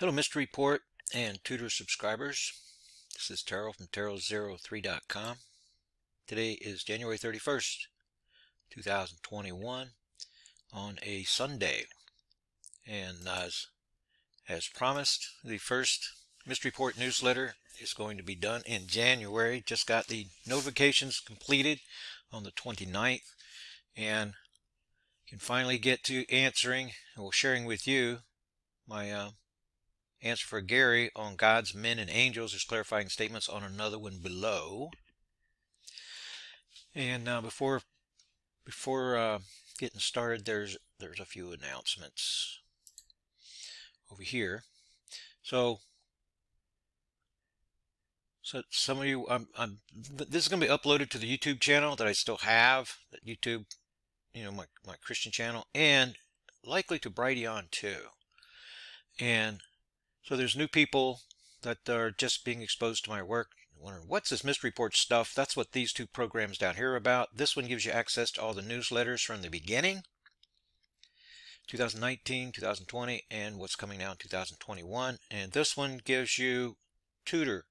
Hello, Mystery Report and Tutor subscribers. This is Terral from Terral03.com. Today is January 31st, 2021, on a Sunday. And as, as promised, the first Mystery Report newsletter is going to be done in January. Just got the notifications completed on the 29th and can finally get to answering or sharing with you my uh, Answer for Gary on God's men and angels. There's clarifying statements on another one below. And uh, before before uh, getting started, there's there's a few announcements over here. So so some of you, I'm, I'm this is going to be uploaded to the YouTube channel that I still have, that YouTube, you know, my my Christian channel, and likely to Brighteon too. And so there's new people that are just being exposed to my work. Wondering, what's this mystery report stuff? That's what these two programs down here are about. This one gives you access to all the newsletters from the beginning, 2019, 2020, and what's coming out in 2021. And this one gives you tutor.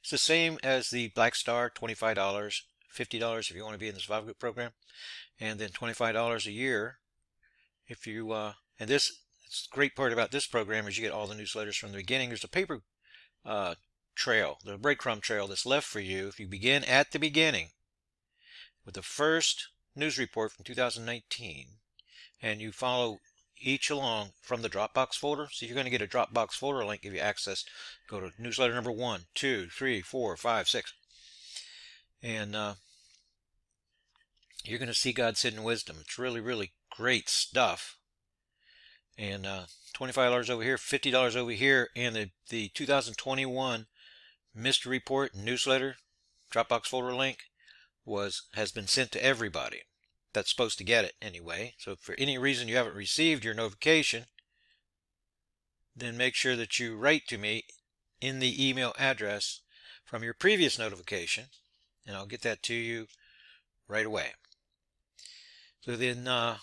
It's the same as the Black Star, $25, $50 if you want to be in the survival group program, and then $25 a year if you, uh, and this the great part about this program is you get all the newsletters from the beginning. There's a paper uh, trail, the breadcrumb trail that's left for you if you begin at the beginning with the first news report from 2019 and you follow each along from the Dropbox folder. So you're going to get a Dropbox folder link if you access. Go to newsletter number one, two, three, four, five, six. And uh, you're going to see God's hidden wisdom. It's really, really great stuff and uh, $25 over here, $50 over here, and the, the 2021 mystery report newsletter Dropbox folder link was has been sent to everybody that's supposed to get it anyway. So for any reason you haven't received your notification, then make sure that you write to me in the email address from your previous notification, and I'll get that to you right away. So then uh,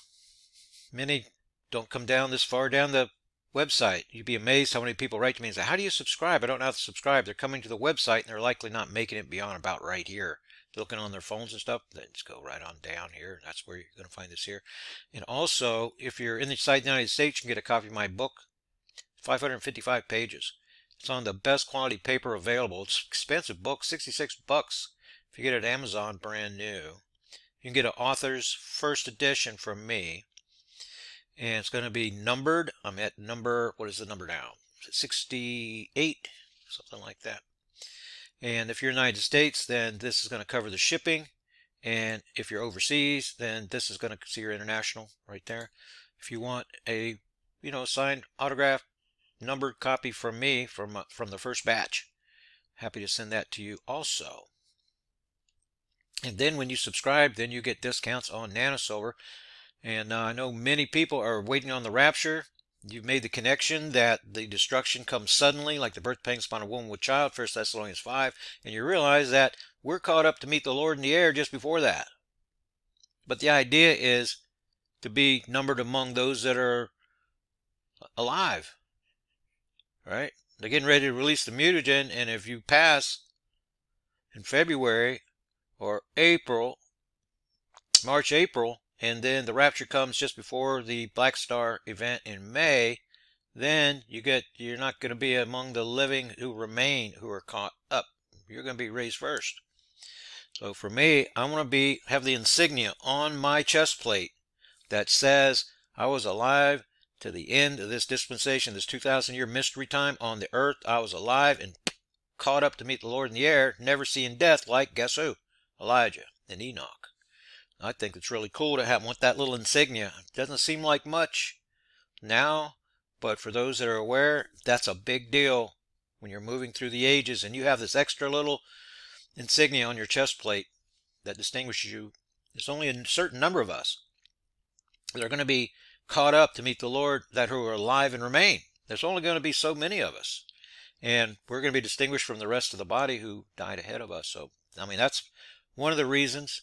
many don't come down this far down the website. You'd be amazed how many people write to me and say, How do you subscribe? I don't know how to subscribe. They're coming to the website and they're likely not making it beyond about right here. They're looking on their phones and stuff. Then just go right on down here. That's where you're going to find this here. And also, if you're in the side the United States, you can get a copy of my book. 555 pages. It's on the best quality paper available. It's expensive book, 66 bucks. If you get it at Amazon brand new. You can get an author's first edition from me and it's going to be numbered. I'm at number, what is the number now? 68, something like that. And if you're in the United States, then this is going to cover the shipping. And if you're overseas, then this is going to see your international right there. If you want a, you know, signed autograph numbered copy from me from uh, from the first batch, happy to send that to you also. And then when you subscribe, then you get discounts on NanoSilver. And uh, I know many people are waiting on the rapture. You've made the connection that the destruction comes suddenly, like the birth pangs upon a woman with child, 1 Thessalonians 5, and you realize that we're caught up to meet the Lord in the air just before that. But the idea is to be numbered among those that are alive. Right? They're getting ready to release the mutagen, and if you pass in February or April, March, April, and then the rapture comes just before the Black Star event in May, then you get you're not going to be among the living who remain who are caught up. You're going to be raised first. So for me, I want to be have the insignia on my chest plate that says I was alive to the end of this dispensation, this 2,000 year mystery time on the earth. I was alive and caught up to meet the Lord in the air, never seeing death like guess who? Elijah and Enoch. I think it's really cool to have want that little insignia. It doesn't seem like much now, but for those that are aware, that's a big deal when you're moving through the ages and you have this extra little insignia on your chest plate that distinguishes you. There's only a certain number of us that are going to be caught up to meet the Lord that who are alive and remain. There's only going to be so many of us. And we're going to be distinguished from the rest of the body who died ahead of us. So, I mean, that's one of the reasons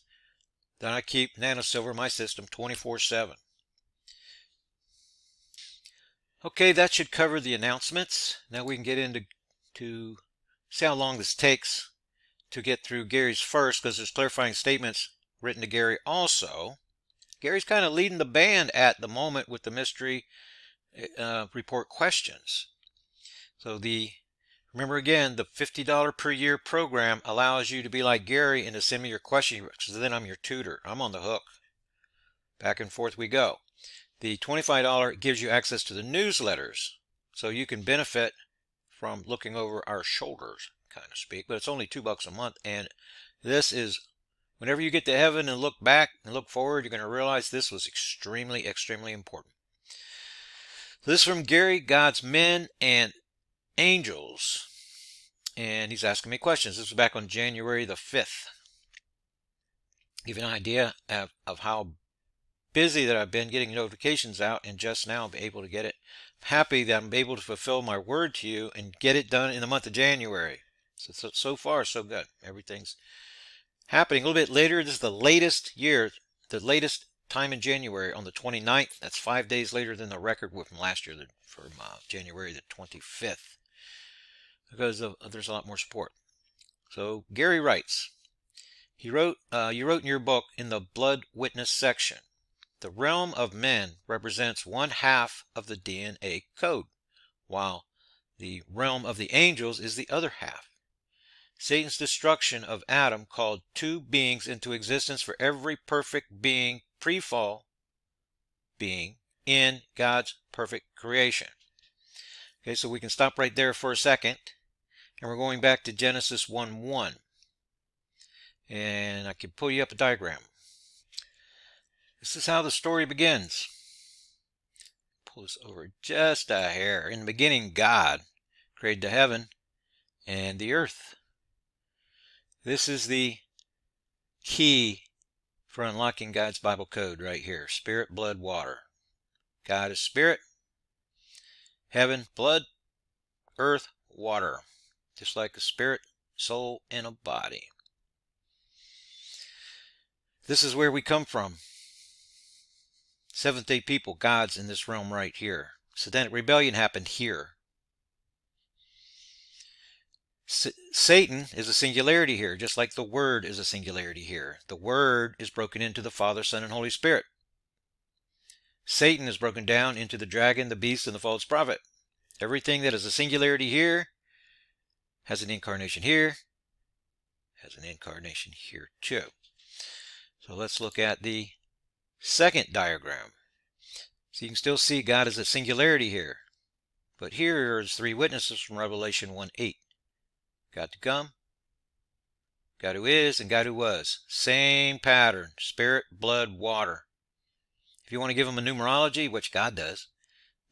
then I keep NanoSilver, in my system, 24-7. Okay, that should cover the announcements. Now we can get into to see how long this takes to get through Gary's first because there's clarifying statements written to Gary also. Gary's kind of leading the band at the moment with the mystery uh, report questions. So the remember again, the $50 per year program allows you to be like Gary and to send me your question because then I'm your tutor. I'm on the hook. Back and forth we go. The $25 gives you access to the newsletters so you can benefit from looking over our shoulders, kind of speak, but it's only two bucks a month. And this is whenever you get to heaven and look back and look forward, you're going to realize this was extremely, extremely important. This is from Gary, God's Men and Angels. And he's asking me questions. This was back on January the 5th. Give you an idea of, of how busy that I've been getting notifications out and just now I'm able to get it. I'm happy that I'm able to fulfill my word to you and get it done in the month of January. So, so, so far, so good. Everything's happening. A little bit later, this is the latest year, the latest time in January on the 29th. That's five days later than the record from last year, from uh, January the 25th, because of, there's a lot more support. So Gary writes, he wrote, uh, you wrote in your book in the blood witness section, the realm of men represents one half of the DNA code, while the realm of the angels is the other half. Satan's destruction of Adam called two beings into existence for every perfect being pre-fall being in God's perfect creation. Okay, so we can stop right there for a second. And we're going back to Genesis 1 1. And I can pull you up a diagram. This is how the story begins. Pull this over just a hair. In the beginning, God created the heaven and the earth. This is the key for unlocking God's Bible code right here. Spirit, blood, water. God is spirit, heaven, blood, earth, water. Just like a spirit, soul, and a body. This is where we come from. Seventh day people, God's in this realm right here. Satanic rebellion happened here. S Satan is a singularity here, just like the Word is a singularity here. The Word is broken into the Father, Son, and Holy Spirit. Satan is broken down into the dragon, the beast, and the false prophet. Everything that is a singularity here has an incarnation here, has an incarnation here too. So let's look at the Second diagram. So you can still see God as a singularity here. But here is three witnesses from Revelation 1 8. God to come, God who is, and God who was. Same pattern spirit, blood, water. If you want to give them a numerology, which God does,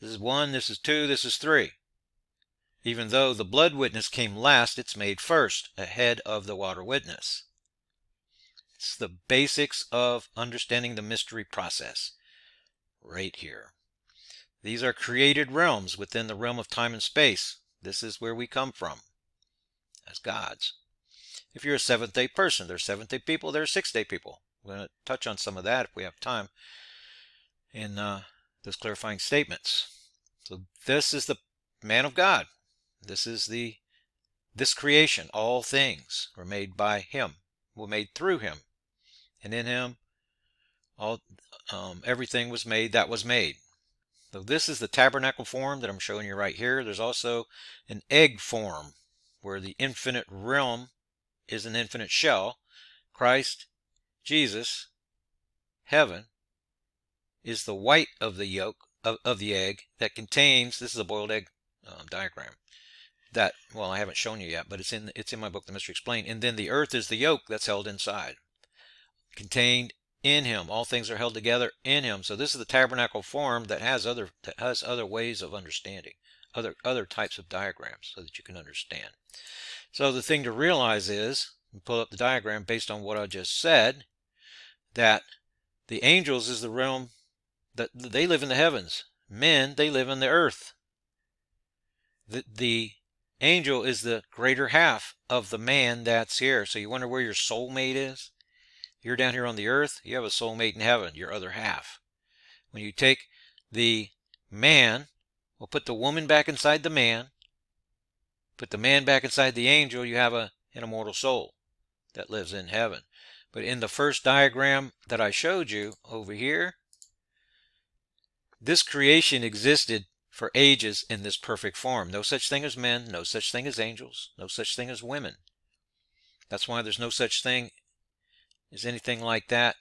this is one, this is two, this is three. Even though the blood witness came last, it's made first, ahead of the water witness. It's the basics of understanding the mystery process right here. These are created realms within the realm of time and space. This is where we come from as gods. If you're a seventh day person, there's seventh day people, there's six day people. We're going to touch on some of that if we have time in uh, those clarifying statements. So this is the man of God. This is the this creation. All things were made by him, were made through him and in him all um, everything was made that was made. So this is the tabernacle form that I'm showing you right here. There's also an egg form where the infinite realm is an infinite shell. Christ, Jesus, heaven is the white of the yolk of, of the egg that contains, this is a boiled egg um, diagram, that, well, I haven't shown you yet, but it's in, it's in my book, The Mystery Explained. And then the earth is the yolk that's held inside contained in him. All things are held together in him. So this is the tabernacle form that has other that has other ways of understanding, other other types of diagrams so that you can understand. So the thing to realize is, pull up the diagram based on what I just said, that the angels is the realm that they live in the heavens. Men, they live in the earth. The, the angel is the greater half of the man that's here. So you wonder where your soulmate is? You're down here on the earth, you have a soulmate in heaven, your other half. When you take the man, Well, put the woman back inside the man, put the man back inside the angel, you have a, an immortal soul that lives in heaven. But in the first diagram that I showed you over here, this creation existed for ages in this perfect form. No such thing as men, no such thing as angels, no such thing as women. That's why there's no such thing as anything like that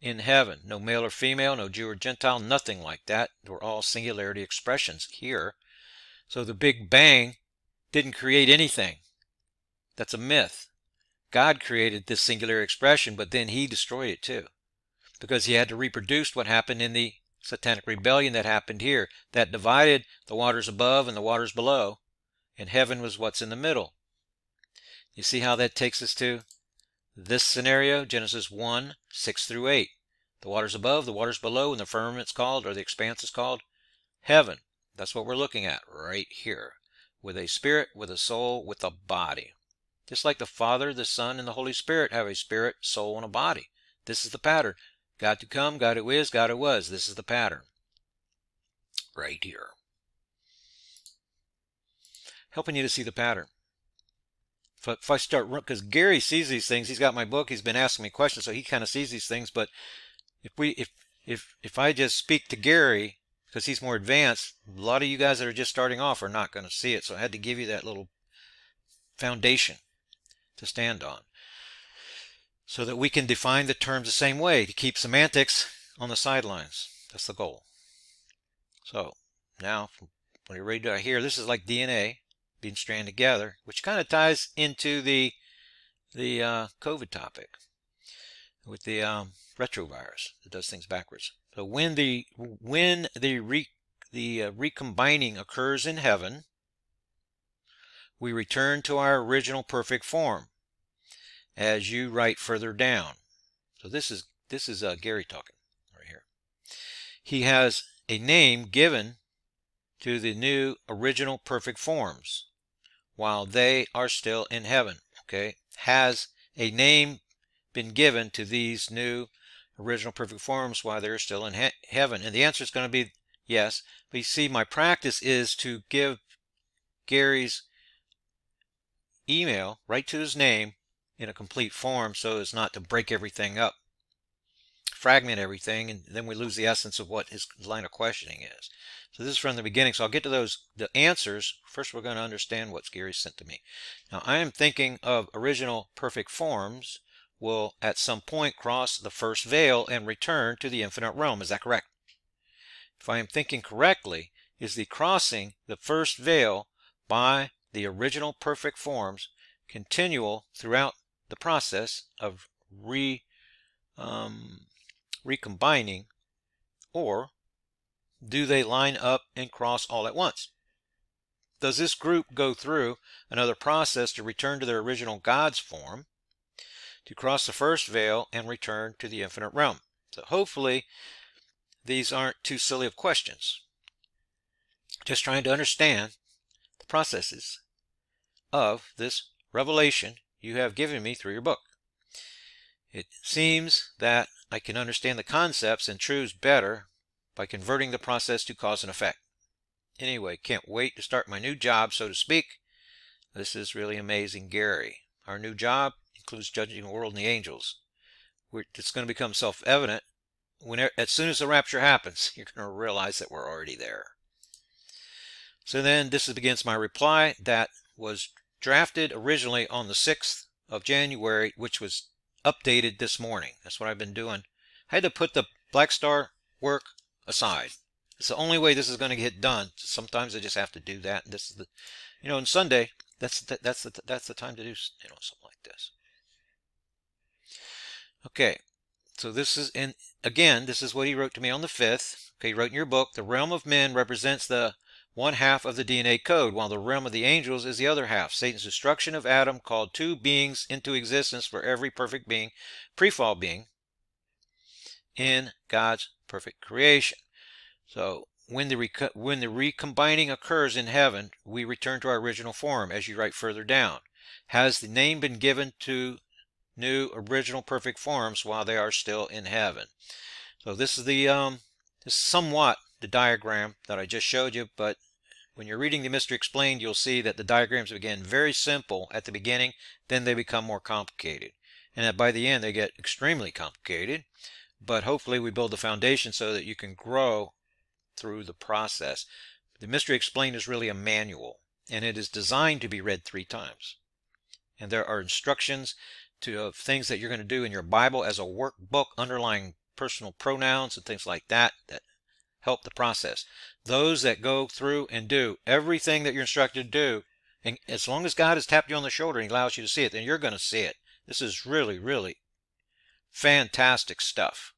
in heaven. No male or female, no Jew or Gentile, nothing like that. We're all singularity expressions here. So the Big Bang didn't create anything. That's a myth. God created this singular expression, but then he destroyed it too. Because he had to reproduce what happened in the satanic rebellion that happened here. That divided the waters above and the waters below. And heaven was what's in the middle. You see how that takes us to this scenario, Genesis 1, 6 through 8. The waters above, the waters below, and the firmament's called, or the expanse is called, heaven. That's what we're looking at right here. With a spirit, with a soul, with a body. Just like the Father, the Son, and the Holy Spirit have a spirit, soul, and a body. This is the pattern. God to come, God who is, got who was. This is the pattern. Right here. Helping you to see the pattern. If, if I start, because Gary sees these things, he's got my book, he's been asking me questions, so he kind of sees these things, but if we, if, if, if I just speak to Gary, because he's more advanced, a lot of you guys that are just starting off are not going to see it, so I had to give you that little foundation to stand on so that we can define the terms the same way to keep semantics on the sidelines. That's the goal. So now, when you're ready to hear, this is like DNA being stranded together, which kind of ties into the the uh, COVID topic with the um, retrovirus that does things backwards. So when the when the re, the uh, recombining occurs in heaven, we return to our original perfect form as you write further down. So this is this is uh, Gary talking right here. He has a name given to the new original perfect forms while they are still in heaven. Okay, has a name been given to these new original perfect forms while they're still in he heaven? And the answer is going to be yes. But you see, my practice is to give Gary's email right to his name in a complete form so as not to break everything up, fragment everything, and then we lose the essence of what his line of questioning is. So this is from the beginning. So I'll get to those the answers. First, we're going to understand what Gary sent to me. Now, I am thinking of original perfect forms will at some point cross the first veil and return to the infinite realm. Is that correct? If I am thinking correctly, is the crossing the first veil by the original perfect forms continual throughout the process of re um, recombining or do they line up and cross all at once? Does this group go through another process to return to their original God's form, to cross the first veil and return to the infinite realm? So hopefully these aren't too silly of questions. Just trying to understand the processes of this revelation you have given me through your book. It seems that I can understand the concepts and truths better by converting the process to cause and effect. Anyway, can't wait to start my new job, so to speak. This is really amazing, Gary. Our new job includes judging the world and the angels. it's going to become self-evident when as soon as the rapture happens, you're going to realize that we're already there. So then this begins my reply that was drafted originally on the 6th of January, which was updated this morning. That's what I've been doing. I had to put the Black Star work aside. It's the only way this is going to get done. Sometimes I just have to do that. This is the, you know, on Sunday, that's the, that's the that's the time to do you know something like this. Okay, so this is and again, this is what he wrote to me on the fifth. Okay, he wrote in your book, the realm of men represents the one half of the DNA code, while the realm of the angels is the other half. Satan's destruction of Adam called two beings into existence for every perfect being, pre-fall being, in God's perfect creation. So when the when the recombining occurs in heaven, we return to our original form, as you write further down. Has the name been given to new original perfect forms while they are still in heaven? So this is the um, this is somewhat the diagram that I just showed you, but when you're reading the Mystery Explained, you'll see that the diagrams begin very simple at the beginning, then they become more complicated. And that by the end, they get extremely complicated. But hopefully we build the foundation so that you can grow through the process. The Mystery Explained is really a manual, and it is designed to be read three times. And there are instructions to things that you're going to do in your Bible as a workbook underlying personal pronouns and things like that that help the process. Those that go through and do everything that you're instructed to do, and as long as God has tapped you on the shoulder and allows you to see it, then you're going to see it. This is really, really fantastic stuff.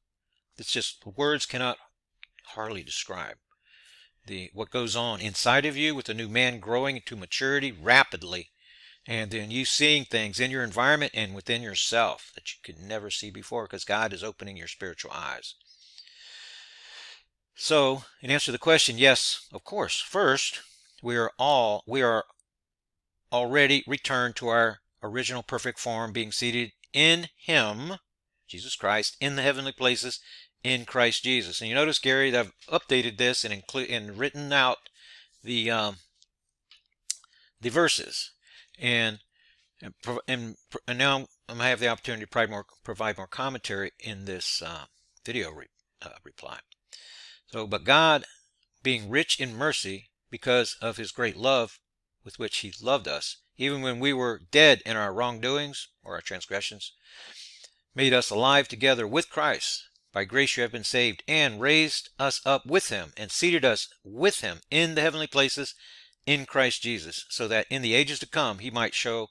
It's just words cannot hardly describe the what goes on inside of you with the new man growing to maturity rapidly and then you seeing things in your environment and within yourself that you could never see before because God is opening your spiritual eyes. So, in answer to the question, yes, of course. First, we are all we are already returned to our original perfect form, being seated in Him, Jesus Christ, in the heavenly places in Christ Jesus. And you notice, Gary, that I've updated this and include and written out the um, the verses, and and, and, now I'm gonna have the opportunity to provide more provide more commentary in this uh, video re, uh, reply. So, but God, being rich in mercy because of his great love with which he loved us, even when we were dead in our wrongdoings or our transgressions, made us alive together with Christ. By grace you have been saved, and raised us up with him, and seated us with him in the heavenly places in Christ Jesus, so that in the ages to come he might show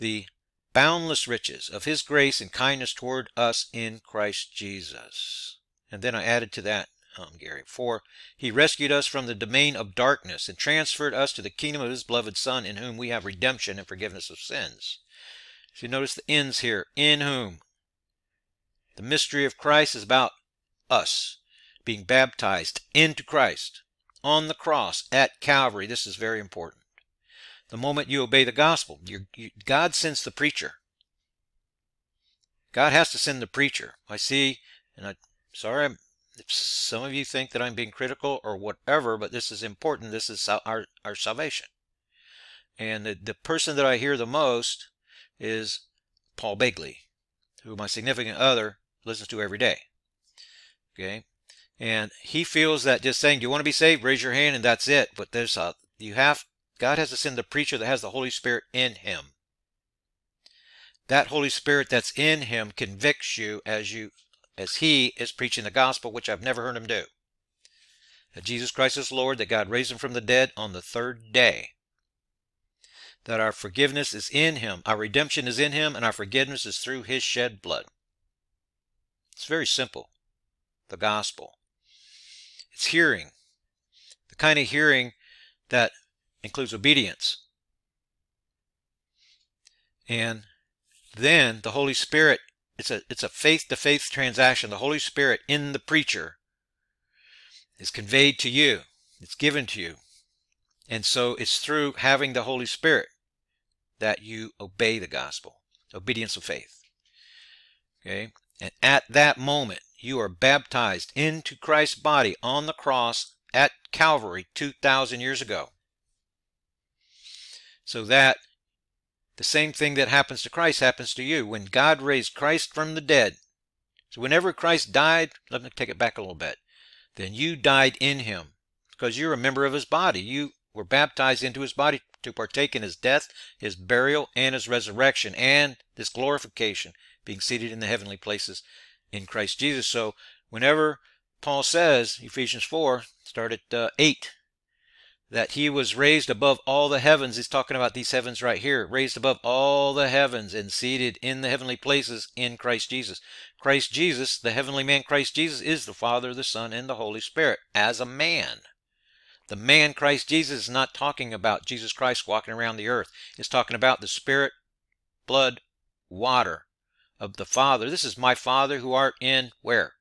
the boundless riches of his grace and kindness toward us in Christ Jesus. And then I added to that, um, Gary. For he rescued us from the domain of darkness and transferred us to the kingdom of his beloved Son, in whom we have redemption and forgiveness of sins. So you notice the ends here. In whom. The mystery of Christ is about us being baptized into Christ on the cross at Calvary. This is very important. The moment you obey the gospel, you, God sends the preacher. God has to send the preacher. I see, and I'm sorry some of you think that I'm being critical or whatever, but this is important. This is our, our salvation. And the, the person that I hear the most is Paul Begley, who my significant other listens to every day. Okay? And he feels that just saying, do you want to be saved? Raise your hand and that's it. But there's a, you have, God has to send the preacher that has the Holy Spirit in him. That Holy Spirit that's in him convicts you as you as he is preaching the gospel, which I've never heard him do. That Jesus Christ is Lord, that God raised him from the dead on the third day. That our forgiveness is in him, our redemption is in him, and our forgiveness is through his shed blood. It's very simple. The gospel. It's hearing. The kind of hearing that includes obedience. And then the Holy Spirit it's a it's a faith to faith transaction. The Holy Spirit in the preacher is conveyed to you. It's given to you. And so it's through having the Holy Spirit that you obey the gospel. Obedience of faith. Okay? And at that moment, you are baptized into Christ's body on the cross at Calvary 2,000 years ago. So that the same thing that happens to Christ happens to you. When God raised Christ from the dead, so whenever Christ died, let me take it back a little bit, then you died in him because you're a member of his body. You were baptized into his body to partake in his death, his burial, and his resurrection, and this glorification, being seated in the heavenly places in Christ Jesus. So whenever Paul says, Ephesians 4, start at uh, 8, that he was raised above all the heavens. He's talking about these heavens right here, raised above all the heavens and seated in the heavenly places in Christ Jesus. Christ Jesus, the heavenly man Christ Jesus, is the Father, the Son, and the Holy Spirit as a man. The man Christ Jesus is not talking about Jesus Christ walking around the earth. It's talking about the Spirit, blood, water of the Father. This is my Father who art in where?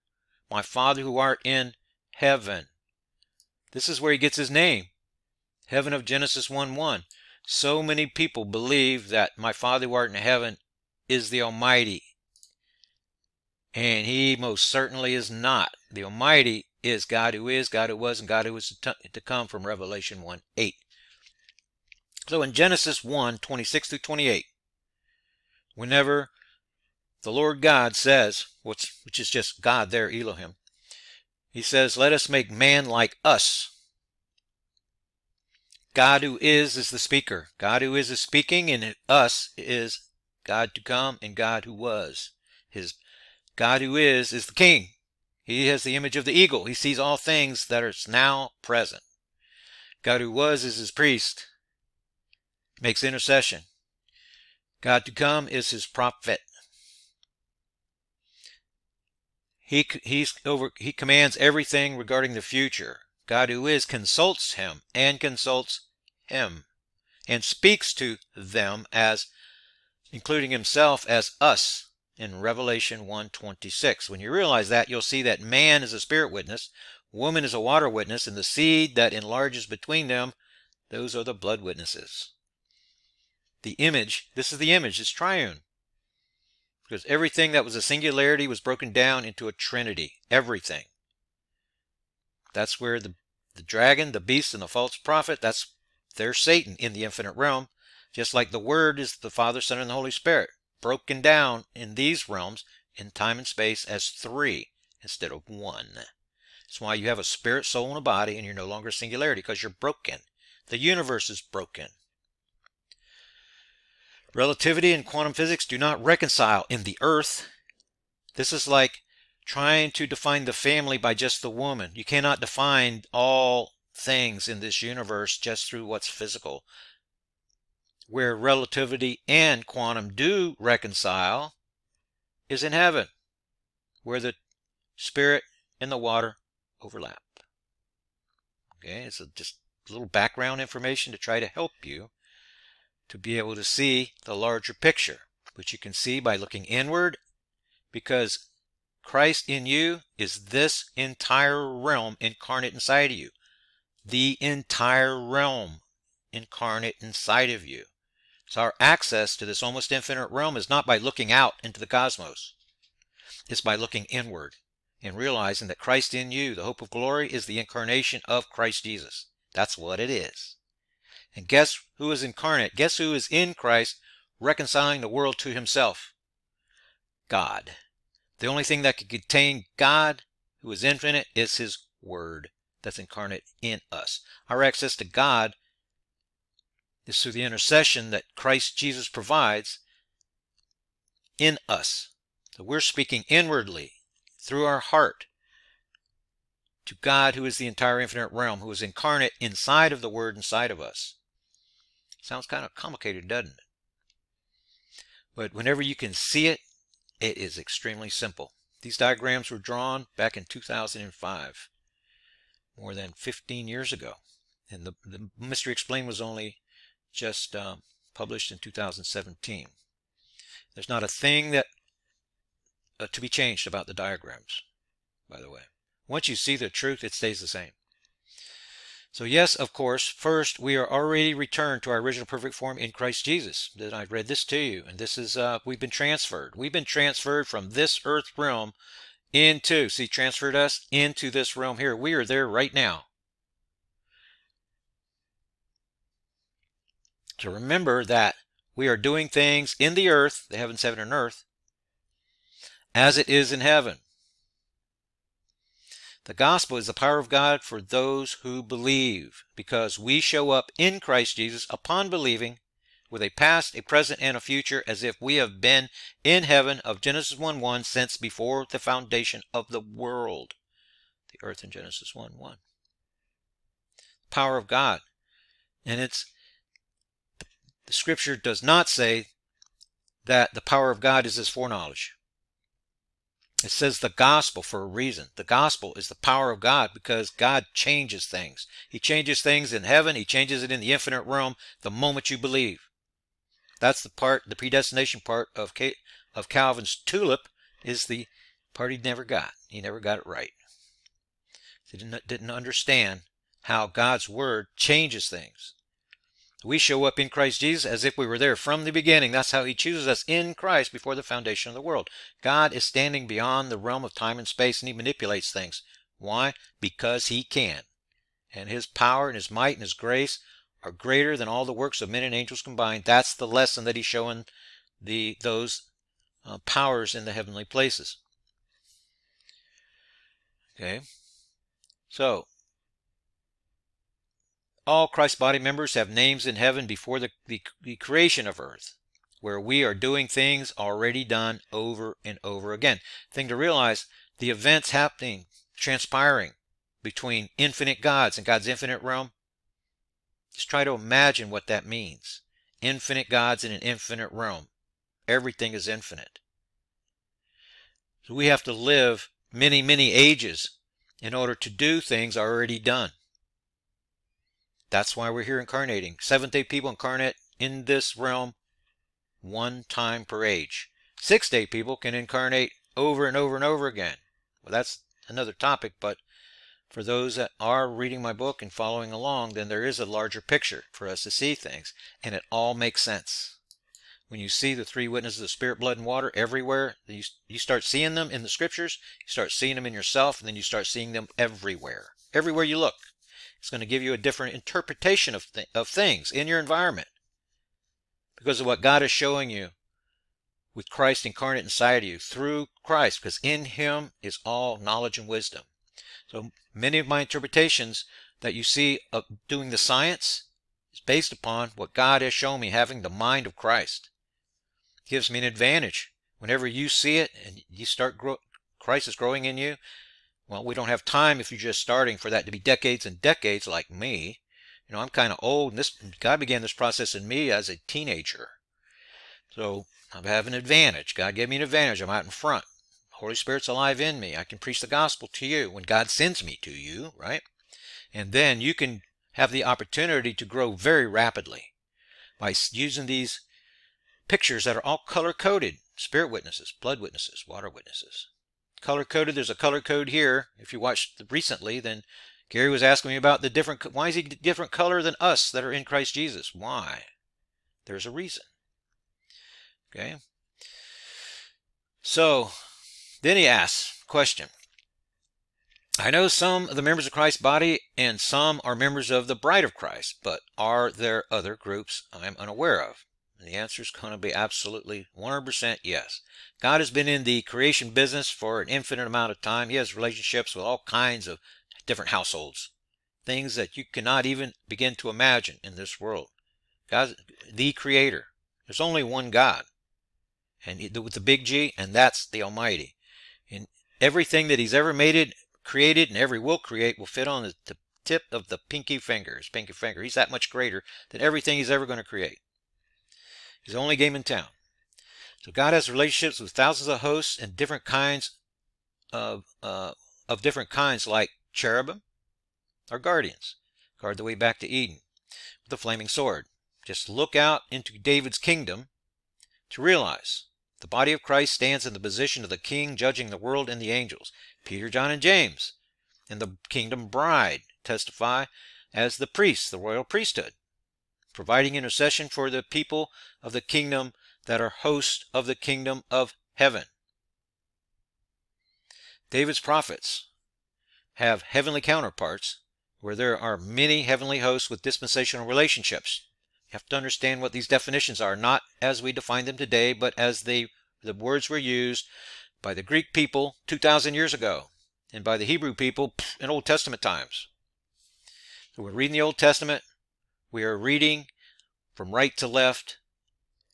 My Father who art in heaven. This is where he gets his name heaven of Genesis 1 1. So many people believe that my Father who art in heaven is the Almighty. And he most certainly is not. The Almighty is God who is, God who was, and God who is to come from Revelation 1 8. So in Genesis 1 26 through 28, whenever the Lord God says, which is just God there, Elohim, he says, Let us make man like us. God who is is the speaker. God who is is speaking, and us is God to come and God who was. His God who is is the king. He has the image of the eagle. He sees all things that are now present. God who was is his priest, makes intercession. God to come is his prophet. He, he's over, he commands everything regarding the future. God who is consults him and consults him and speaks to them as including himself as us in Revelation 1:26. When you realize that, you'll see that man is a spirit witness, woman is a water witness, and the seed that enlarges between them, those are the blood witnesses. The image, this is the image, it's triune. Because everything that was a singularity was broken down into a trinity. Everything. That's where the, the dragon, the beast, and the false prophet, that's there's Satan in the infinite realm. Just like the Word is the Father, Son, and the Holy Spirit broken down in these realms in time and space as three instead of one. That's why you have a spirit, soul, and a body, and you're no longer singularity because you're broken. The universe is broken. Relativity and quantum physics do not reconcile in the earth. This is like trying to define the family by just the woman. You cannot define all things in this universe just through what's physical where relativity and quantum do reconcile is in heaven, where the spirit and the water overlap. Okay, it's just a little background information to try to help you to be able to see the larger picture, which you can see by looking inward, because Christ in you is this entire realm incarnate inside of you. The entire realm incarnate inside of you. So our access to this almost infinite realm is not by looking out into the cosmos. It's by looking inward and realizing that Christ in you, the hope of glory, is the incarnation of Christ Jesus. That's what it is. And guess who is incarnate? Guess who is in Christ reconciling the world to himself? God. The only thing that can contain God, who is infinite, is his word that's incarnate in us. Our access to God is through the intercession that Christ Jesus provides in us. So we're speaking inwardly through our heart to God who is the entire infinite realm, who is incarnate inside of the Word inside of us. Sounds kind of complicated, doesn't it? But whenever you can see it, it is extremely simple. These diagrams were drawn back in 2005, more than 15 years ago. And the, the Mystery Explained was only just uh, published in 2017. There's not a thing that uh, to be changed about the diagrams, by the way. Once you see the truth, it stays the same. So yes, of course, first, we are already returned to our original perfect form in Christ Jesus. Then I read this to you, and this is, uh, we've been transferred. We've been transferred from this earth realm into, see, transferred us into this realm here. We are there right now. to remember that we are doing things in the earth, the heavens, heaven, and earth, as it is in heaven. The gospel is the power of God for those who believe, because we show up in Christ Jesus upon believing with a past, a present, and a future as if we have been in heaven of Genesis 1 1 since before the foundation of the world. The earth in Genesis 1 1. Power of God. And it's the scripture does not say that the power of God is his foreknowledge. It says the gospel for a reason. The gospel is the power of God because God changes things. He changes things in heaven. He changes it in the infinite realm the moment you believe. That's the part, the predestination part of, of Calvin's tulip is the part he never got. He never got it right. He didn't, didn't understand how God's word changes things. We show up in Christ Jesus as if we were there from the beginning. That's how he chooses us in Christ before the foundation of the world. God is standing beyond the realm of time and space and he manipulates things. Why? Because he can. And his power and his might and his grace are greater than all the works of men and angels combined. That's the lesson that he's showing the those uh, powers in the heavenly places. Okay. So, all Christ's body members have names in heaven before the, the, the creation of earth, where we are doing things already done over and over again. Thing to realize, the events happening, transpiring between infinite gods and God's infinite realm, just try to imagine what that means. Infinite gods in an infinite realm. Everything is infinite. So we have to live many, many ages in order to do things already done. That's why we're here incarnating. Seventh day people incarnate in this realm one time per age. Six day people can incarnate over and over and over again. Well, that's another topic, but for those that are reading my book and following along, then there is a larger picture for us to see things, and it all makes sense. When you see the three witnesses of spirit, blood, and water everywhere, you, you start seeing them in the scriptures, you start seeing them in yourself, and then you start seeing them everywhere. Everywhere you look. It's going to give you a different interpretation of, th of things in your environment because of what God is showing you with Christ incarnate inside of you through Christ, because in Him is all knowledge and wisdom. So many of my interpretations that you see of doing the science is based upon what God has shown me having the mind of Christ. It gives me an advantage. Whenever you see it and you start grow, Christ is growing in you, well, we don't have time if you're just starting for that to be decades and decades like me. You know, I'm kind of old, and this God began this process in me as a teenager. So I have an advantage. God gave me an advantage. I'm out in front. Holy Spirit's alive in me. I can preach the gospel to you when God sends me to you, right? And then you can have the opportunity to grow very rapidly by using these pictures that are all color coded spirit witnesses, blood witnesses, water witnesses color coded. There's a color code here. If you watched recently, then Gary was asking me about the different, why is he different color than us that are in Christ Jesus? Why? There's a reason. Okay. So then he asks, question. I know some of the members of Christ's body and some are members of the bride of Christ, but are there other groups I'm unaware of? And the answer is going to be absolutely 100% yes. God has been in the creation business for an infinite amount of time. He has relationships with all kinds of different households, things that you cannot even begin to imagine in this world. God, the creator. There's only one God, and with the big G, and that's the Almighty. And everything that He's ever made it, created, and ever will create will fit on the tip of the pinky finger, his pinky finger. He's that much greater than everything He's ever going to create. He's the only game in town. So God has relationships with thousands of hosts and different kinds of uh, of different kinds, like cherubim or guardians, guard the way back to Eden with a flaming sword. Just look out into David's kingdom to realize the body of Christ stands in the position of the king judging the world and the angels. Peter, John, and James and the kingdom bride testify as the priests, the royal priesthood providing intercession for the people of the kingdom that are hosts of the kingdom of heaven. David's prophets have heavenly counterparts where there are many heavenly hosts with dispensational relationships. You have to understand what these definitions are, not as we define them today, but as the words were used by the Greek people 2,000 years ago and by the Hebrew people in Old Testament times. So we're reading the Old Testament, we are reading from right to left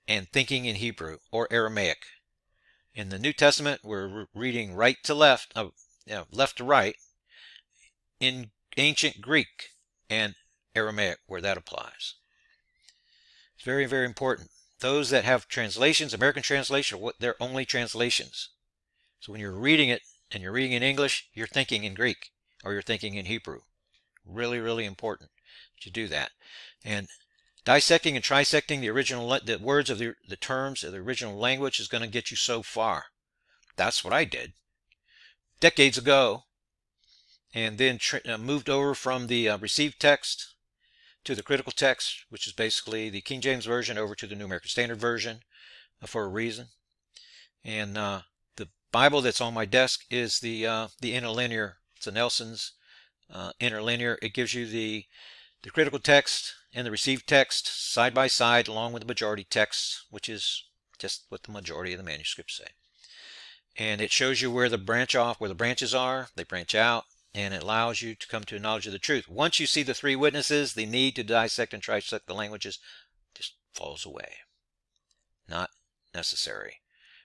and thinking in Hebrew or Aramaic. In the New Testament, we're reading right to left, uh, you know, left to right in ancient Greek and Aramaic where that applies. It's very, very important. Those that have translations, American translation, what they're only translations. So when you're reading it and you're reading in English, you're thinking in Greek or you're thinking in Hebrew. Really, really important to do that. And dissecting and trisecting the original the words of the, the terms of the original language is going to get you so far. That's what I did decades ago, and then uh, moved over from the uh, received text to the critical text, which is basically the King James Version over to the New American Standard Version uh, for a reason. And uh, the Bible that's on my desk is the uh, the interlinear It's a Nelson's uh, interlinear. It gives you the, the critical text and the received text side by side along with the majority text, which is just what the majority of the manuscripts say. And it shows you where the branch off, where the branches are, they branch out, and it allows you to come to a knowledge of the truth. Once you see the three witnesses, the need to dissect and trisect the languages just falls away. Not necessary.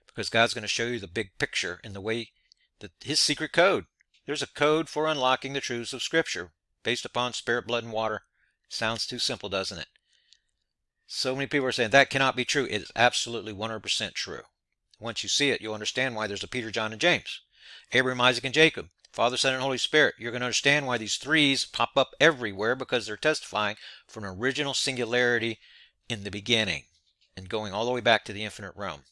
Because God's going to show you the big picture in the way that his secret code. There's a code for unlocking the truths of Scripture based upon spirit, blood, and water. Sounds too simple, doesn't it? So many people are saying that cannot be true. It is absolutely 100% true. Once you see it, you'll understand why there's a Peter, John, and James. Abraham, Isaac, and Jacob. Father, Son, and Holy Spirit. You're going to understand why these threes pop up everywhere because they're testifying for an original singularity in the beginning and going all the way back to the infinite realm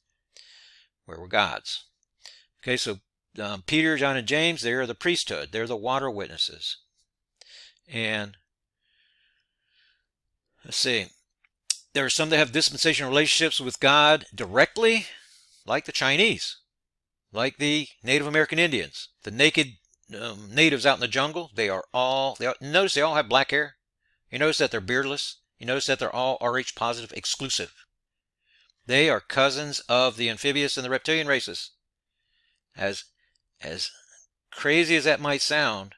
where we're God's. Okay, so um, Peter, John, and James, they're the priesthood. They're the water witnesses. And let's see. There are some that have dispensational relationships with God directly, like the Chinese, like the Native American Indians, the naked um, natives out in the jungle. They are all, they notice they all have black hair. You notice that they're beardless. You notice that they're all Rh positive exclusive. They are cousins of the amphibious and the reptilian races. As, as crazy as that might sound,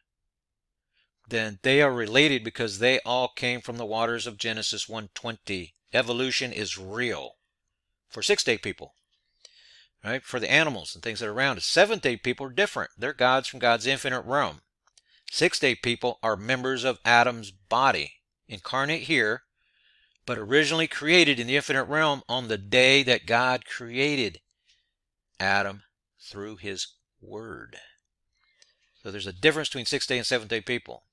then they are related because they all came from the waters of Genesis 1:20. Evolution is real for six-day people, right? For the animals and things that are around. Seventh-day people are different. They're gods from God's infinite realm. Six-day people are members of Adam's body, incarnate here, but originally created in the infinite realm on the day that God created Adam through his word. So there's a difference between six-day and seventh-day people.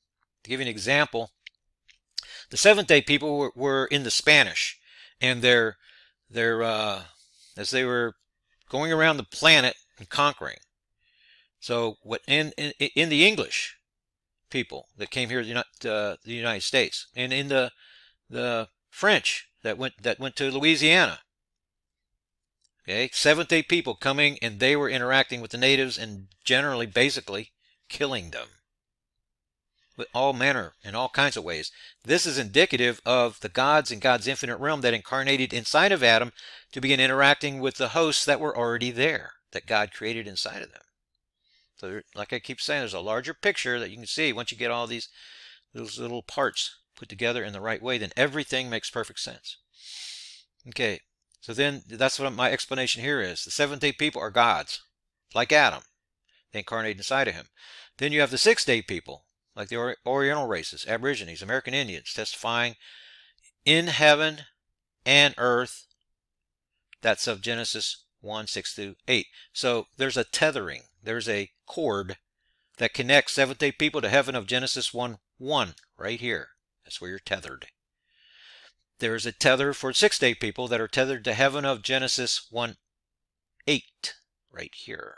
To give you an example, the Seventh-day people were, were, in the Spanish, and they're, they're uh, as they were going around the planet and conquering. So what in, in, in the English people that came here to the, uh, the United States, and in the the French that went that went to Louisiana. Okay, Seventh Day people coming and they were interacting with the natives and generally, basically, killing them all manner in all kinds of ways. This is indicative of the gods and God's infinite realm that incarnated inside of Adam to begin interacting with the hosts that were already there, that God created inside of them. So, like I keep saying, there's a larger picture that you can see once you get all these those little parts put together in the right way, then everything makes perfect sense. Okay, so then that's what my explanation here is. The seventh day people are gods, like Adam. They incarnate inside of him. Then you have the six day people, like the Oriental races, Aborigines, American Indians, testifying in heaven and earth. That's of Genesis 1, 6 through 8. So there's a tethering, there's a cord that connects seventh day people to heaven of Genesis 1, 1, right here. That's where you're tethered. There is a tether for six day people that are tethered to heaven of Genesis 1, 8, right here.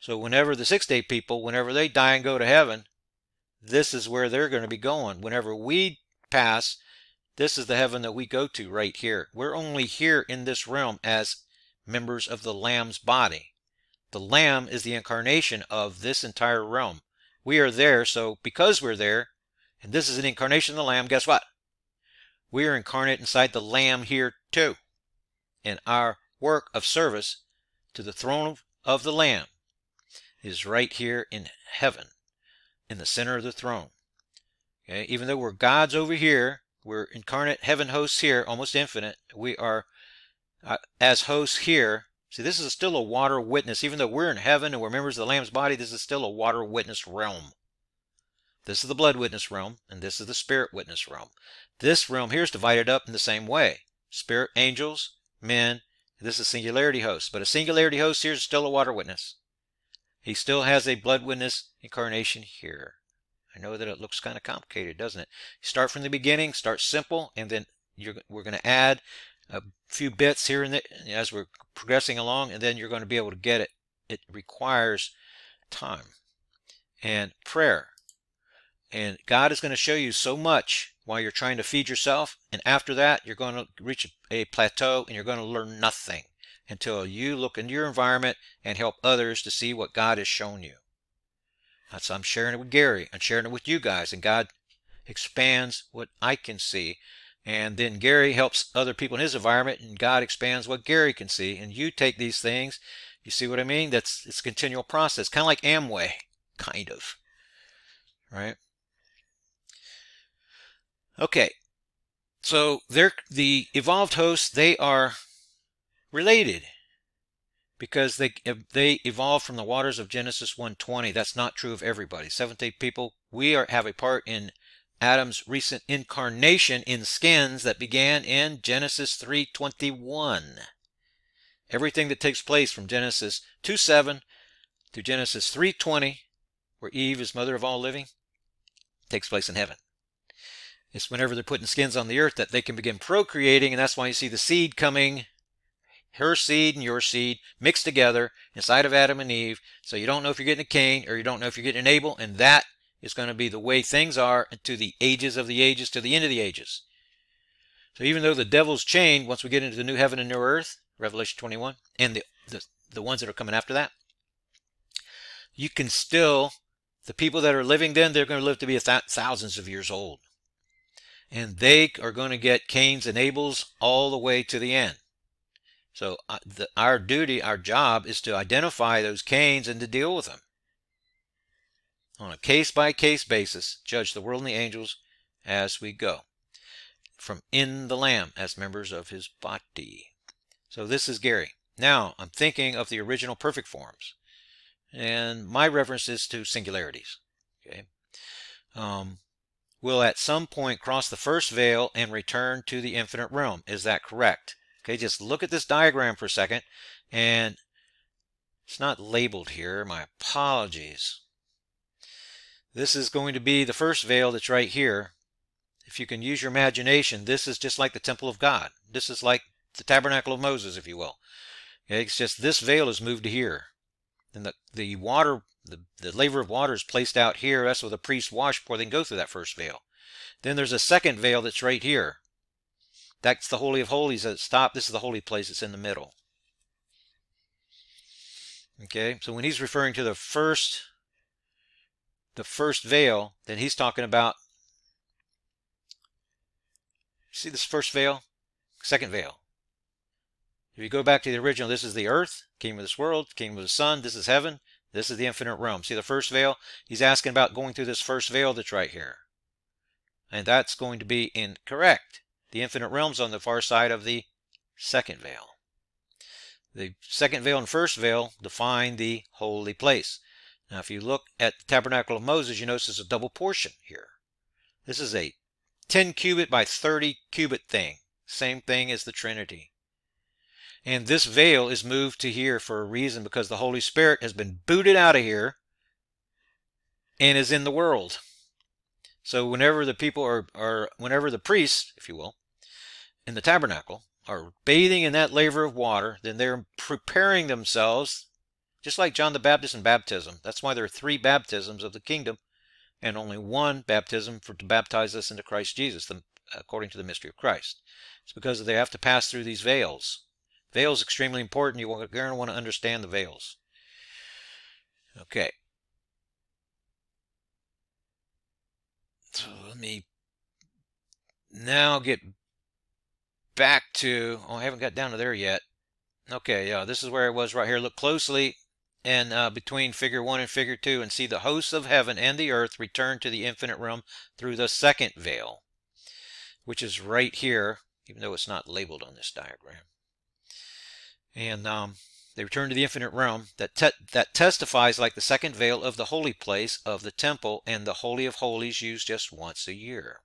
So whenever the six day people, whenever they die and go to heaven, this is where they're going to be going. Whenever we pass, this is the heaven that we go to right here. We're only here in this realm as members of the Lamb's body. The Lamb is the incarnation of this entire realm. We are there, so because we're there, and this is an incarnation of the Lamb, guess what? We are incarnate inside the Lamb here too. And our work of service to the throne of the Lamb is right here in heaven in the center of the throne. Okay? Even though we're gods over here, we're incarnate heaven hosts here, almost infinite. We are uh, as hosts here. See, this is still a water witness. Even though we're in heaven and we're members of the Lamb's body, this is still a water witness realm. This is the blood witness realm, and this is the spirit witness realm. This realm here is divided up in the same way. Spirit, angels, men, this is singularity host. But a singularity host here is still a water witness. He still has a blood witness incarnation here. I know that it looks kind of complicated, doesn't it? Start from the beginning, start simple, and then we're going to add a few bits here and there as we're progressing along, and then you're going to be able to get it. It requires time and prayer. And God is going to show you so much while you're trying to feed yourself. And after that, you're going to reach a plateau and you're going to learn nothing until you look into your environment and help others to see what God has shown you. That's I'm sharing it with Gary. I'm sharing it with you guys, and God expands what I can see. And then Gary helps other people in his environment, and God expands what Gary can see. And you take these things, you see what I mean? That's it's a continual process, kind of like Amway, kind of, right? Okay, so they're the evolved hosts. They are related because they they evolved from the waters of Genesis 1:20. That's not true of everybody. Seventh day people, we are have a part in Adam's recent incarnation in skins that began in Genesis 3:21. Everything that takes place from Genesis 2:7 to Genesis 3:20, where Eve is mother of all living, takes place in heaven. It's whenever they're putting skins on the earth that they can begin procreating, and that's why you see the seed coming her seed and your seed mixed together inside of Adam and Eve. So you don't know if you're getting a Cain or you don't know if you're getting an Abel, and that is going to be the way things are to the ages of the ages, to the end of the ages. So even though the devil's chained, once we get into the new heaven and new earth, Revelation 21, and the, the, the ones that are coming after that, you can still, the people that are living then, they're going to live to be th thousands of years old. And they are going to get Cain's and Abel's all the way to the end. So uh, the, our duty, our job is to identify those Cains and to deal with them. On a case-by-case basis, judge the world and the angels as we go. From in the Lamb as members of his body. So this is Gary. Now, I'm thinking of the original perfect forms. And my reference is to singularities. Okay. Um, will at some point cross the first veil and return to the infinite realm. Is that correct? Okay, just look at this diagram for a second. And it's not labeled here. My apologies. This is going to be the first veil that's right here. If you can use your imagination, this is just like the temple of God. This is like the tabernacle of Moses, if you will. Okay, it's just this veil is moved here. And the, the water, the, the laver of water is placed out here. That's where the priests wash before they can go through that first veil. Then there's a second veil that's right here. That's the Holy of Holies at stop. This is the holy place. It's in the middle. Okay, so when he's referring to the first the first veil, then he's talking about see this first veil? Second veil. If you go back to the original, this is the earth, kingdom of this world, kingdom of the sun, this is heaven, this is the infinite realm. See the first veil? He's asking about going through this first veil that's right here. And that's going to be incorrect. The infinite realm's on the far side of the second veil. The second veil and first veil define the holy place. Now, if you look at the tabernacle of Moses, you notice there's a double portion here. This is a 10 cubit by 30 cubit thing. Same thing as the Trinity. And this veil is moved to here for a reason because the Holy Spirit has been booted out of here and is in the world. So whenever the people are, are whenever the priests, if you will, in the tabernacle are bathing in that laver of water, then they're preparing themselves, just like John the Baptist in baptism. That's why there are three baptisms of the kingdom and only one baptism for to baptize us into Christ Jesus, the, according to the mystery of Christ. It's because they have to pass through these veils. Veils extremely important. You're going to want to understand the veils. Okay. So let me now get back to, oh, I haven't got down to there yet. Okay, yeah, this is where I was right here. Look closely and uh, between figure 1 and figure 2 and see the hosts of heaven and the earth return to the infinite realm through the second veil, which is right here, even though it's not labeled on this diagram. And um, they return to the infinite realm that, te that testifies like the second veil of the holy place of the temple and the Holy of Holies used just once a year.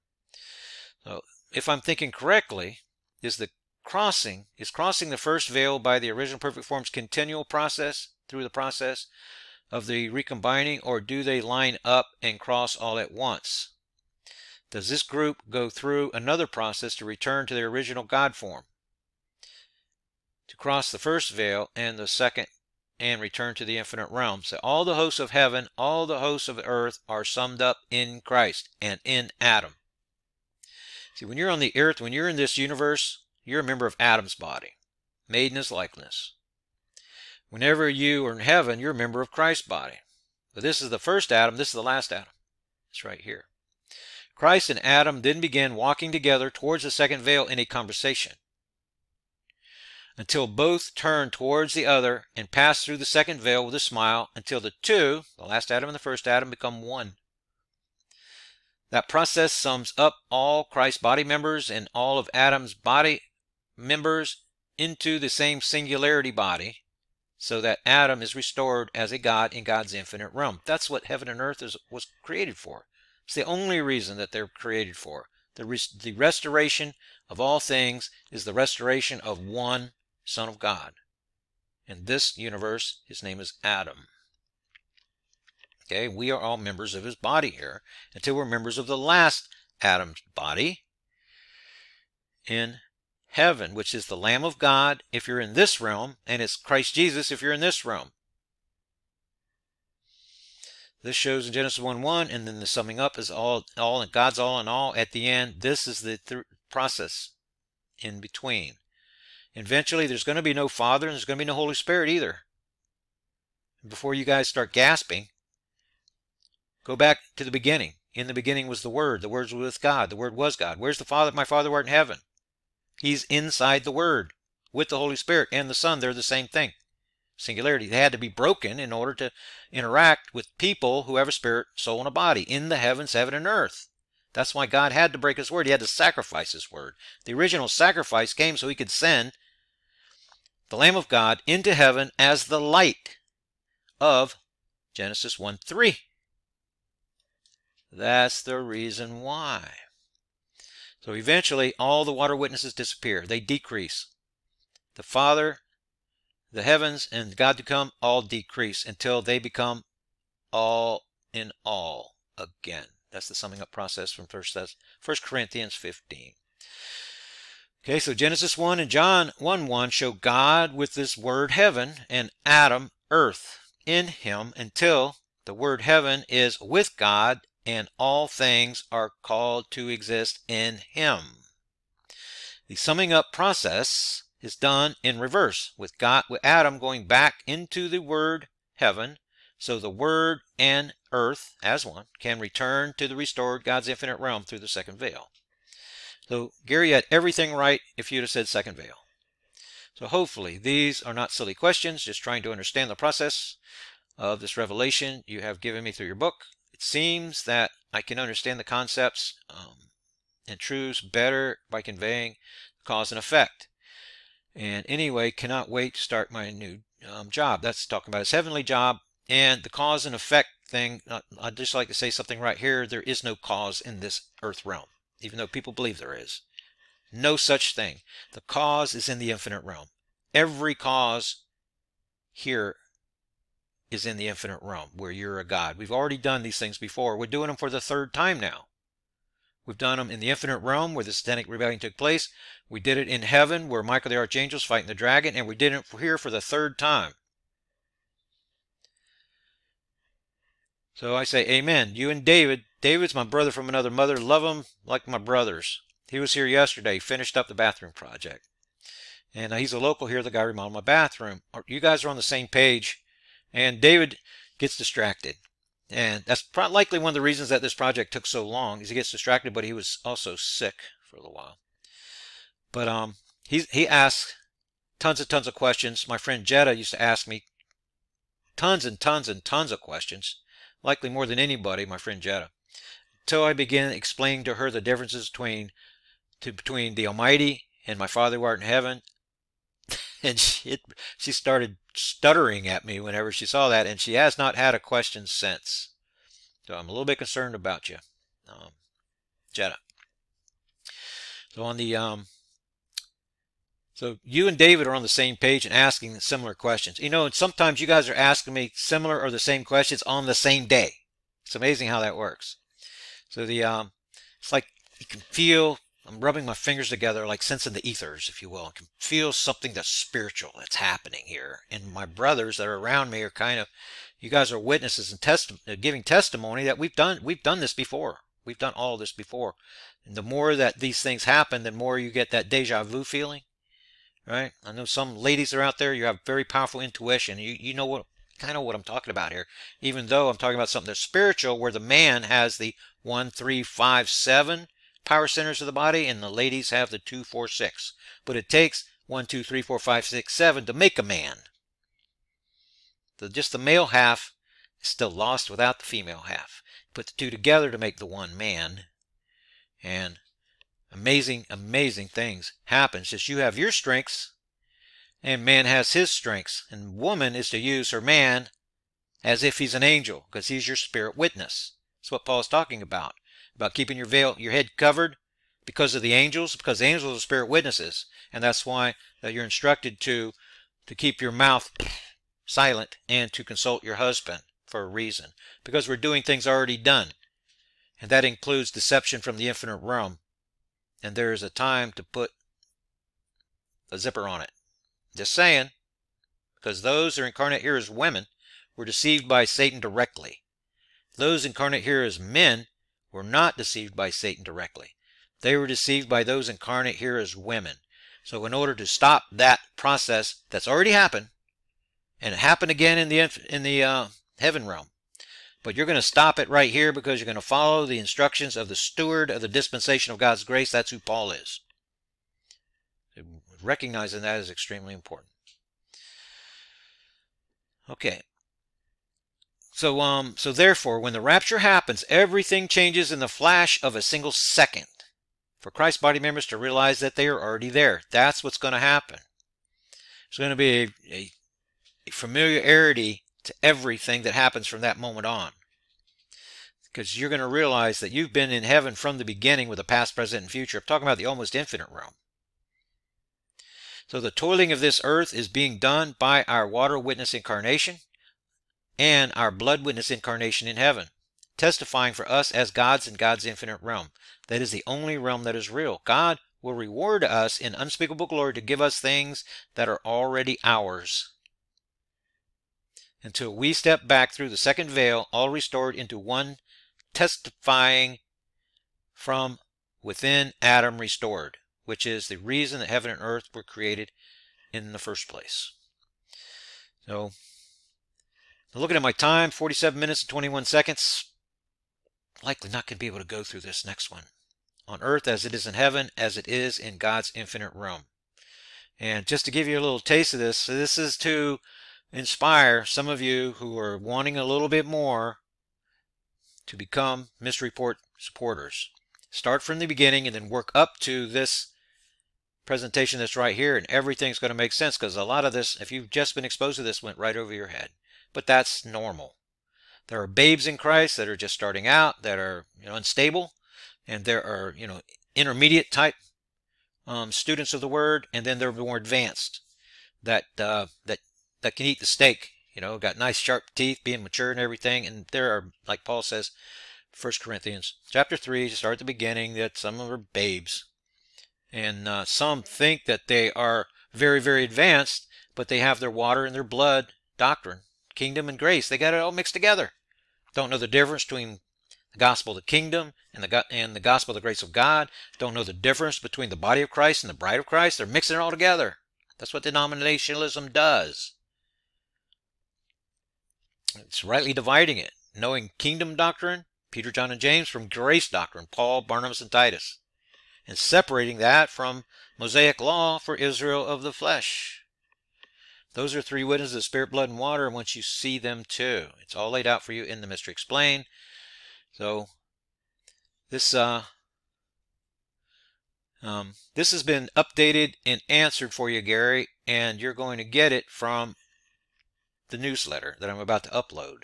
So if I'm thinking correctly, is the crossing, is crossing the first veil by the original perfect form's continual process through the process of the recombining, or do they line up and cross all at once? Does this group go through another process to return to their original God form? to cross the first veil and the second and return to the infinite realms. So all the hosts of heaven, all the hosts of earth are summed up in Christ and in Adam. See, when you're on the earth, when you're in this universe, you're a member of Adam's body, made in his likeness. Whenever you are in heaven, you're a member of Christ's body, But this is the first Adam, this is the last Adam. It's right here. Christ and Adam then began walking together towards the second veil in a conversation until both turned towards the other and passed through the second veil with a smile until the two, the last Adam and the first Adam, become one. That process sums up all Christ's body members and all of Adam's body members into the same singularity body so that Adam is restored as a God in God's infinite realm. That's what heaven and earth is, was created for. It's the only reason that they're created for. The, res the restoration of all things is the restoration of one Son of God. In this universe, his name is Adam. Okay, we are all members of his body here until we're members of the last Adam's body in heaven, which is the Lamb of God if you're in this realm, and it's Christ Jesus if you're in this realm. This shows in Genesis 1 1, and then the summing up is all, all and God's all in all at the end. This is the th process in between. Eventually, there's going to be no Father and there's going to be no Holy Spirit either. Before you guys start gasping, go back to the beginning. In the beginning was the Word. The Word was with God. The Word was God. Where's the Father? My Father were in heaven. He's inside the Word with the Holy Spirit and the Son. They're the same thing. Singularity. They had to be broken in order to interact with people who have a spirit, soul, and a body in the heavens, heaven, and earth. That's why God had to break his word. He had to sacrifice his word. The original sacrifice came so he could send the Lamb of God into heaven as the light of Genesis 1 3. That's the reason why. So eventually, all the water witnesses disappear. They decrease. The Father, the heavens, and God to come all decrease until they become all in all again. That's the summing up process from 1 Corinthians 15. Okay, so Genesis 1 and John 1 1 show God with this word heaven and Adam earth in him until the word heaven is with God and all things are called to exist in him. The summing up process is done in reverse with God with Adam going back into the word heaven so the word and earth as one can return to the restored God's infinite realm through the second veil. So Gary had everything right if you'd have said second veil. So hopefully these are not silly questions, just trying to understand the process of this revelation you have given me through your book. It seems that I can understand the concepts um, and truths better by conveying cause and effect. And anyway, cannot wait to start my new um, job. That's talking about his heavenly job and the cause and effect thing. Uh, I'd just like to say something right here. There is no cause in this earth realm even though people believe there is. No such thing. The cause is in the infinite realm. Every cause here is in the infinite realm where you're a God. We've already done these things before. We're doing them for the third time now. We've done them in the infinite realm where the satanic rebellion took place. We did it in heaven where Michael the Archangel's fighting the dragon, and we did it here for the third time. So I say, Amen. You and David David's my brother from another mother. Love him like my brothers. He was here yesterday, finished up the bathroom project. And uh, he's a local here. The guy remodeled my bathroom. You guys are on the same page. And David gets distracted. And that's likely one of the reasons that this project took so long is he gets distracted, but he was also sick for a little while. But um, he, he asks tons and tons of questions. My friend Jetta used to ask me tons and tons and tons of questions, likely more than anybody, my friend Jetta till I began explaining to her the differences between to, between the Almighty and my Father who art in heaven. And she, it, she started stuttering at me whenever she saw that, and she has not had a question since. So I'm a little bit concerned about you, um, Jetta. So on the um, so you and David are on the same page and asking similar questions. You know, and sometimes you guys are asking me similar or the same questions on the same day. It's amazing how that works. So the um, it's like you can feel. I'm rubbing my fingers together, like sensing the ethers, if you will. I can feel something that's spiritual that's happening here. And my brothers that are around me are kind of, you guys are witnesses and testi- uh, giving testimony that we've done we've done this before. We've done all this before. And the more that these things happen, the more you get that deja vu feeling. Right? I know some ladies are out there, you have very powerful intuition. You you know what kind of what I'm talking about here. Even though I'm talking about something that's spiritual, where the man has the one, three, five, seven power centers of the body, and the ladies have the two, four, six. But it takes one, two, three, four, five, six, seven to make a man. The, just the male half is still lost without the female half. Put the two together to make the one man. And amazing, amazing things happen. Just you have your strengths, and man has his strengths. And woman is to use her man as if he's an angel, because he's your spirit witness. That's what Paul's talking about. About keeping your veil, your head covered because of the angels, because the angels are spirit witnesses. And that's why uh, you're instructed to to keep your mouth silent and to consult your husband for a reason. Because we're doing things already done. And that includes deception from the infinite realm. And there is a time to put a zipper on it. Just saying. Because those who are incarnate here as women were deceived by Satan directly. Those incarnate here as men were not deceived by Satan directly. They were deceived by those incarnate here as women. So in order to stop that process that's already happened, and it happened again in the in the uh, heaven realm, but you're going to stop it right here because you're going to follow the instructions of the steward of the dispensation of God's grace. That's who Paul is. Recognizing that is extremely important. Okay. So um so therefore when the rapture happens, everything changes in the flash of a single second. For Christ's body members to realize that they are already there. That's what's going to happen. There's going to be a, a, a familiarity to everything that happens from that moment on. Because you're going to realize that you've been in heaven from the beginning with the past, present, and future. I'm talking about the almost infinite realm. So the toiling of this earth is being done by our water witness incarnation and our blood witness incarnation in heaven, testifying for us as gods in God's infinite realm. That is the only realm that is real. God will reward us in unspeakable glory to give us things that are already ours until we step back through the second veil, all restored into one, testifying from within Adam restored, which is the reason that heaven and earth were created in the first place. So, looking at my time, 47 minutes and 21 seconds. Likely not going to be able to go through this next one. On earth as it is in heaven, as it is in God's infinite realm. And just to give you a little taste of this, so this is to inspire some of you who are wanting a little bit more to become Mystery Report supporters. Start from the beginning and then work up to this presentation that's right here and everything's going to make sense because a lot of this, if you've just been exposed to this, went right over your head. But that's normal. There are babes in Christ that are just starting out, that are you know unstable, and there are you know intermediate type um, students of the Word, and then they're more advanced that uh, that that can eat the steak. You know, got nice sharp teeth, being mature and everything. And there are, like Paul says, First Corinthians chapter three, start at the beginning, that some of them are babes, and uh, some think that they are very, very advanced, but they have their water and their blood doctrine, kingdom and grace. They got it all mixed together. Don't know the difference between the gospel of the kingdom and the and the gospel of the grace of God. Don't know the difference between the body of Christ and the bride of Christ. They're mixing it all together. That's what denominationalism does. It's rightly dividing it, knowing kingdom doctrine, Peter, John, and James, from grace doctrine, Paul, Barnabas, and Titus, and separating that from Mosaic law for Israel of the flesh. Those are three witnesses of spirit, blood, and water, and once you see them too, it's all laid out for you in the Mystery Explained. So, this uh, um, this has been updated and answered for you, Gary, and you're going to get it from the newsletter that I'm about to upload.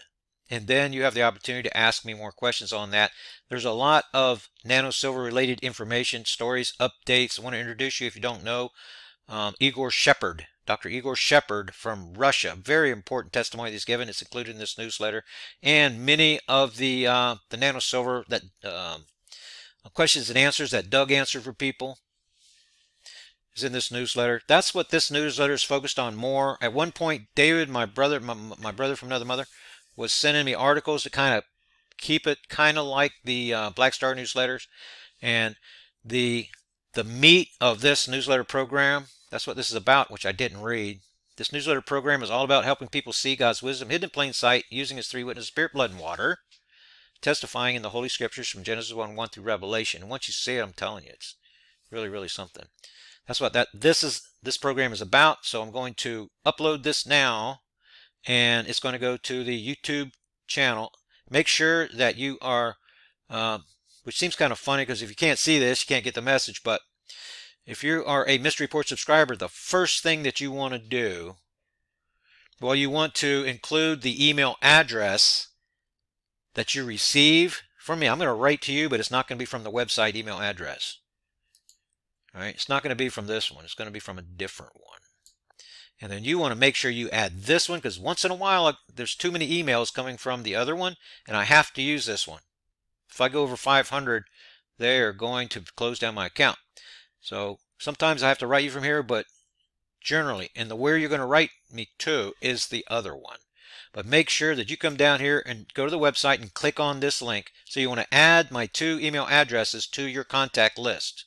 And then you have the opportunity to ask me more questions on that. There's a lot of nano silver related information, stories, updates. I want to introduce you, if you don't know, um, Igor Shepherd, Dr. Igor Shepherd from Russia. Very important testimony he's given. It's included in this newsletter. And many of the uh, the nano silver that um, questions and answers that Doug answered for people is in this newsletter. That's what this newsletter is focused on more. At one point, David, my brother, my, my brother from another mother, was sending me articles to kind of keep it kind of like the uh, Black Star newsletters. And the the meat of this newsletter program, that's what this is about, which I didn't read. This newsletter program is all about helping people see God's wisdom hidden in plain sight using his three witnesses, spirit, blood, and water, testifying in the Holy Scriptures from Genesis 1 1 through Revelation. And once you see it, I'm telling you, it's really, really something. That's what that this is this program is about. So I'm going to upload this now and it's going to go to the YouTube channel. Make sure that you are, uh, which seems kind of funny because if you can't see this, you can't get the message, but if you are a Mystery Report subscriber, the first thing that you want to do, well, you want to include the email address that you receive from me. I'm going to write to you, but it's not going to be from the website email address. All right, it's not going to be from this one. It's going to be from a different one. And then you want to make sure you add this one because once in a while uh, there's too many emails coming from the other one and I have to use this one. If I go over 500, they are going to close down my account. So sometimes I have to write you from here, but generally, and the where you're going to write me to is the other one. But make sure that you come down here and go to the website and click on this link. So you want to add my two email addresses to your contact list.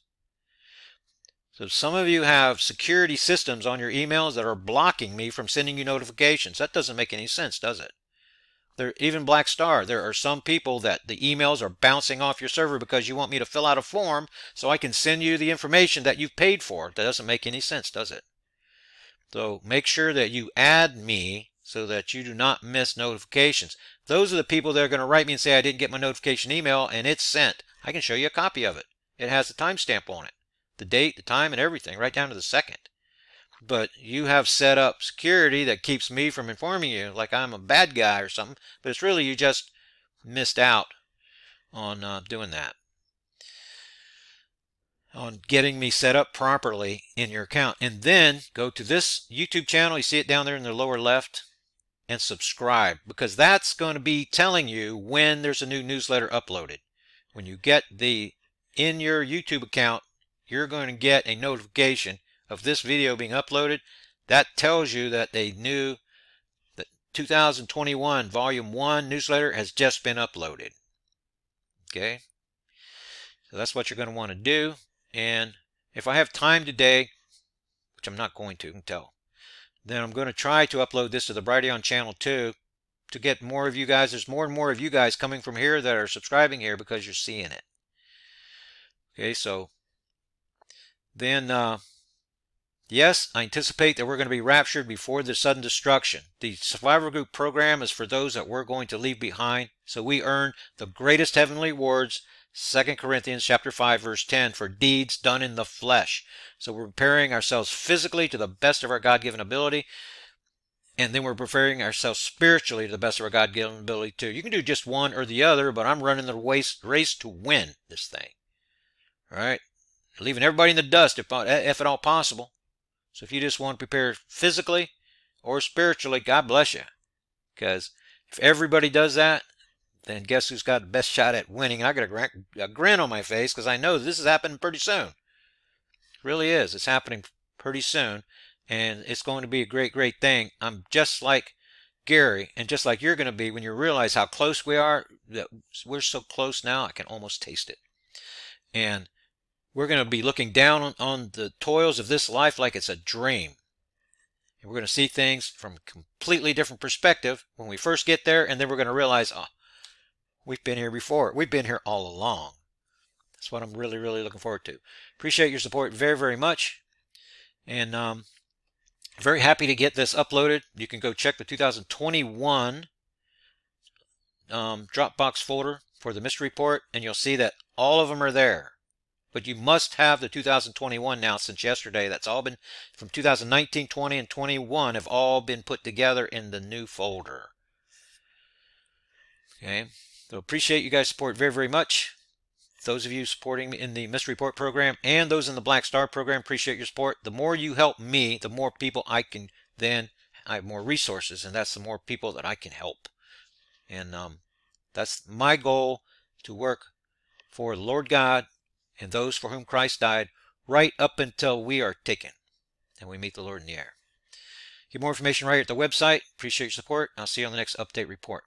So some of you have security systems on your emails that are blocking me from sending you notifications. That doesn't make any sense, does it? There, even Black Star, there are some people that the emails are bouncing off your server because you want me to fill out a form so I can send you the information that you've paid for. That doesn't make any sense, does it? So make sure that you add me so that you do not miss notifications. Those are the people that are going to write me and say I didn't get my notification email and it's sent. I can show you a copy of it. It has a timestamp on it, the date, the time, and everything, right down to the second but you have set up security that keeps me from informing you like I'm a bad guy or something, but it's really you just missed out on uh, doing that. On getting me set up properly in your account. And then go to this YouTube channel, you see it down there in the lower left, and subscribe because that's going to be telling you when there's a new newsletter uploaded. When you get the in your YouTube account, you're going to get a notification of this video being uploaded, that tells you that they knew that 2021 Volume 1 newsletter has just been uploaded. Okay? So that's what you're going to want to do. And if I have time today, which I'm not going to until, then I'm going to try to upload this to the Brighteon channel too to get more of you guys. There's more and more of you guys coming from here that are subscribing here because you're seeing it. Okay, so then uh, Yes, I anticipate that we're going to be raptured before the sudden destruction. The survivor group program is for those that we're going to leave behind, so we earn the greatest heavenly rewards, 2 Corinthians chapter 5 verse 10 for deeds done in the flesh. So we're preparing ourselves physically to the best of our God-given ability, and then we're preparing ourselves spiritually to the best of our God-given ability too. You can do just one or the other, but I'm running the race, race to win this thing. All right? Leaving everybody in the dust if, uh, if at all possible. So if you just want to prepare physically or spiritually, God bless you. Because if everybody does that, then guess who's got the best shot at winning? I got a, grin, a grin on my face because I know this is happening pretty soon. It really is. It's happening pretty soon. And it's going to be a great, great thing. I'm just like Gary and just like you're going to be when you realize how close we are. That we're so close now, I can almost taste it. And we're going to be looking down on, the toils of this life like it's a dream. And we're going to see things from a completely different perspective when we first get there, and then we're going to realize, oh, we've been here before. We've been here all along. That's what I'm really, really looking forward to. Appreciate your support very, very much. And um, very happy to get this uploaded. You can go check the 2021 um, Dropbox folder for the mystery report, and you'll see that all of them are there. But you must have the 2021 now since yesterday. That's all been from 2019, 20, and 21 have all been put together in the new folder. Okay, so appreciate you guys' support very, very much. Those of you supporting me in the Mystery Report program and those in the Black Star program, appreciate your support. The more you help me, the more people I can then, I have more resources, and that's the more people that I can help. And um, that's my goal to work for Lord God and those for whom Christ died right up until we are taken and we meet the Lord in the air. Get more information right here at the website. Appreciate your support. I'll see you on the next update report.